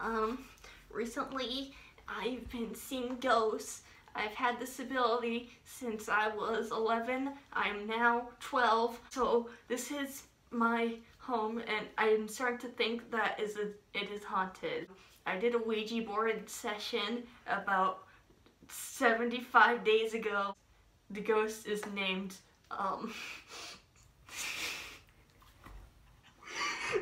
Um, recently I've been seeing ghosts. I've had this ability since I was 11. I'm now 12. So this is my home and I'm starting to think that is a, it is haunted. I did a Ouija board session about 75 days ago. The ghost is named um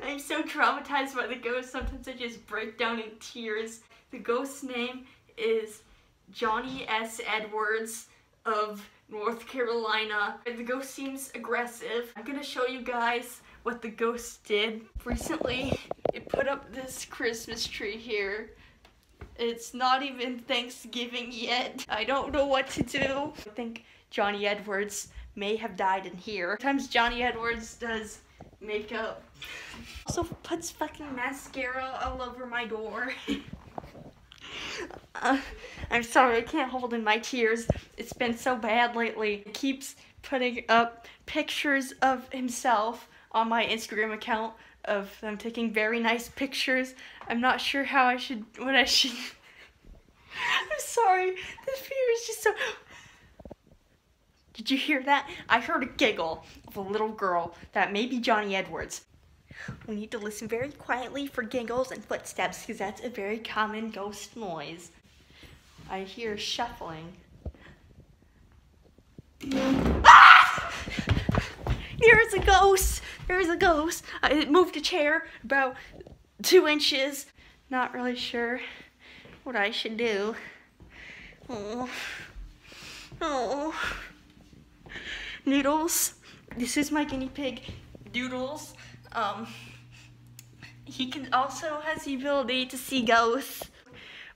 I'm so traumatized by the ghost, sometimes I just break down in tears. The ghost's name is Johnny S. Edwards of North Carolina. The ghost seems aggressive. I'm gonna show you guys what the ghost did. Recently, it put up this Christmas tree here. It's not even Thanksgiving yet. I don't know what to do. I think Johnny Edwards may have died in here. Sometimes Johnny Edwards does makeup. Also puts fucking mascara all over my door. uh, I'm sorry, I can't hold in my tears. It's been so bad lately. He keeps putting up pictures of himself on my Instagram account of them taking very nice pictures. I'm not sure how I should, what I should. I'm sorry, this fear is just so. Did you hear that? I heard a giggle of a little girl that may be Johnny Edwards. We need to listen very quietly for giggles and footsteps because that's a very common ghost noise. I hear shuffling. Ah! There's a ghost! There's a ghost! I moved a chair about two inches. Not really sure what I should do. Oh. Oh. Noodles. This is my guinea pig, Doodles. Um, he can also has the ability to see ghosts.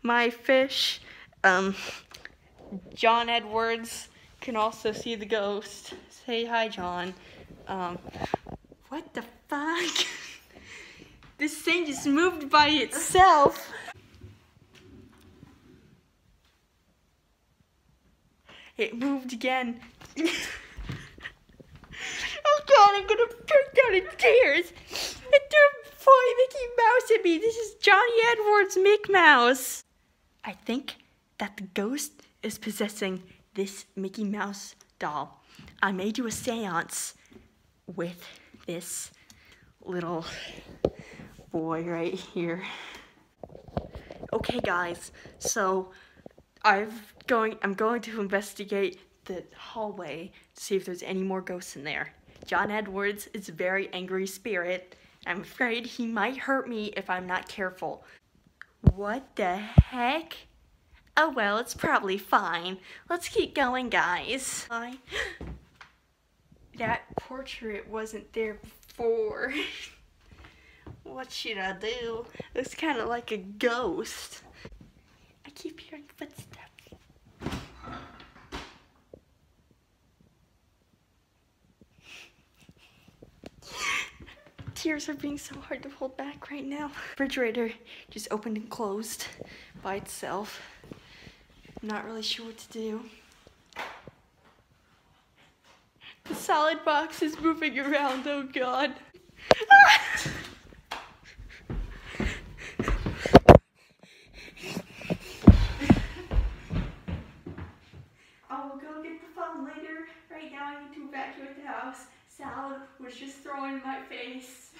My fish, um, John Edwards, can also see the ghost. Say hi, John. Um, what the fuck? this thing just moved by itself. It moved again. god, I'm gonna break down in tears. It threw boy Mickey Mouse at me. This is Johnny Edwards Mick Mouse. I think that the ghost is possessing this Mickey Mouse doll. I may do a seance with this little boy right here. Okay guys, so I've going I'm going to investigate the hallway to see if there's any more ghosts in there. John Edwards is a very angry spirit. I'm afraid he might hurt me if I'm not careful. What the heck? Oh well, it's probably fine. Let's keep going, guys. I... That portrait wasn't there before. what should I do? It's kind of like a ghost. I keep hearing footsteps. Tears are being so hard to hold back right now. Refrigerator just opened and closed by itself. I'm not really sure what to do. The salad box is moving around, oh god. I will go get the phone later. Right now I need to evacuate the house. Salad was just thrown in my face.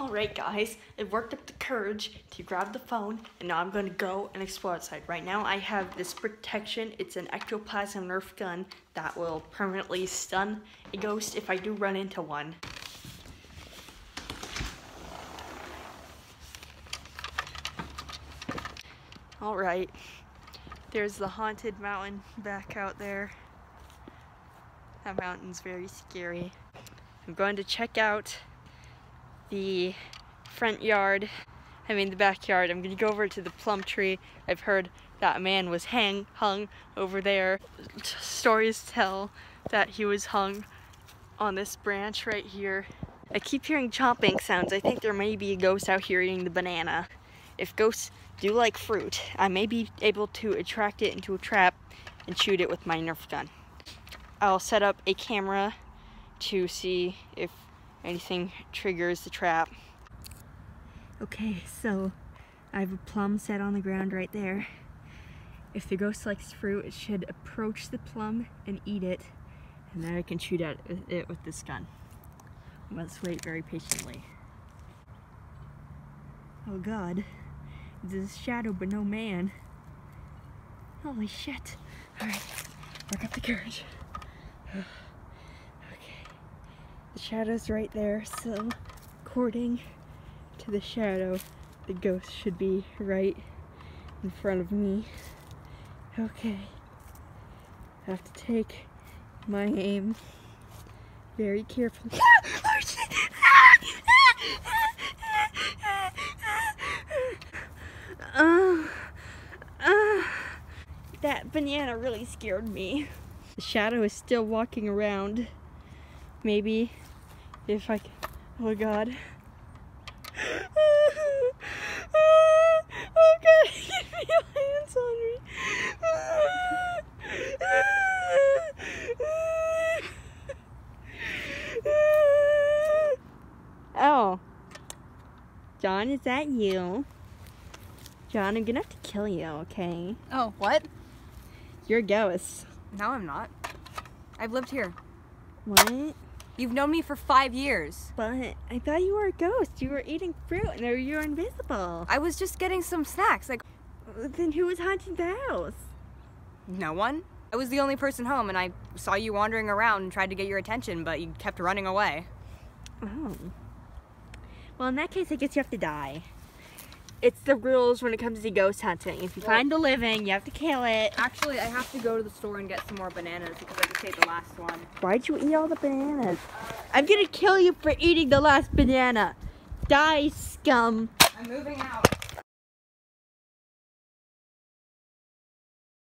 Alright guys, I worked up the courage to grab the phone and now I'm going to go and explore outside. Right now I have this protection. It's an ectoplasm nerf gun that will permanently stun a ghost if I do run into one. Alright, there's the haunted mountain back out there. That mountain's very scary. I'm going to check out the front yard, I mean the backyard. I'm gonna go over to the plum tree. I've heard that man was hang hung over there. Stories tell that he was hung on this branch right here. I keep hearing chomping sounds. I think there may be a ghost out here eating the banana. If ghosts do like fruit, I may be able to attract it into a trap and shoot it with my Nerf gun. I'll set up a camera to see if anything triggers the trap. Okay, so I have a plum set on the ground right there. If the ghost likes fruit, it should approach the plum and eat it, and then I can shoot at it with this gun. I Must wait very patiently. Oh god, there's a shadow but no man. Holy shit. Alright, work up the courage. The shadow's right there, so according to the shadow, the ghost should be right in front of me. Okay, I have to take my aim very carefully. uh, that banana really scared me. The shadow is still walking around. Maybe if I can, oh god. oh god, get me your hands on me. oh. John, is that you? John, I'm gonna have to kill you, okay? Oh, what? You're a ghost. No, I'm not. I've lived here. What? You've known me for five years. But I thought you were a ghost. You were eating fruit and you were invisible. I was just getting some snacks. Like, Then who was haunting the house? no one. I was the only person home, and I saw you wandering around and tried to get your attention, but you kept running away. Oh. Well, in that case, I guess you have to die. It's the rules when it comes to ghost hunting. If you Well- find a living, you have to kill it. Actually, I have to go to the store and get some more bananas because I just ate the last one. Why'd you eat all the bananas? I'm gonna kill you for eating the last banana. Die, scum. I'm moving out.